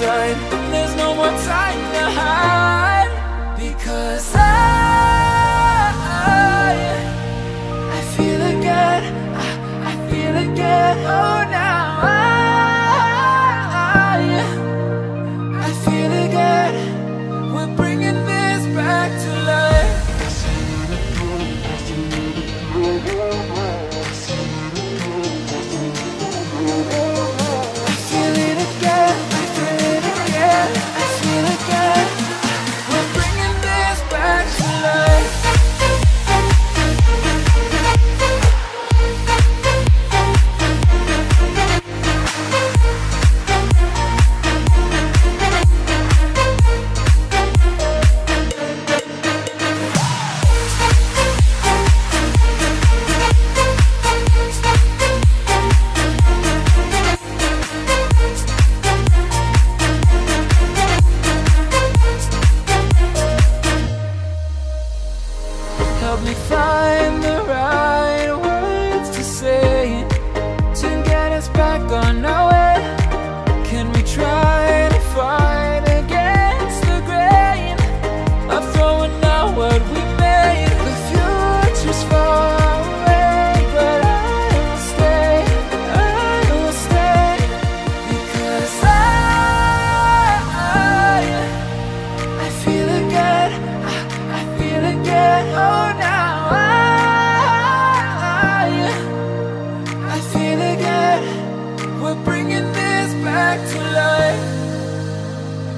There's no more time.